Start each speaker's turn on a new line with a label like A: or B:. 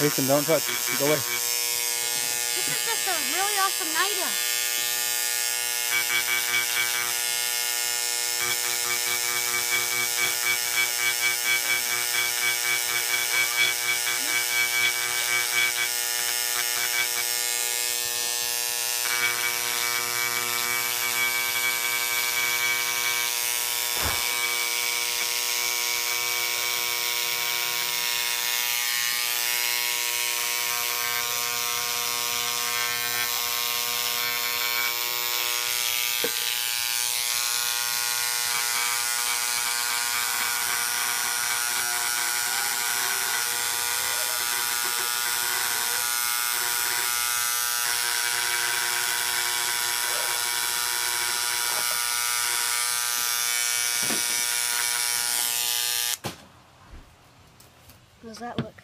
A: Mason, don't touch. Go away.
B: This is just a really awesome night out. How's that look?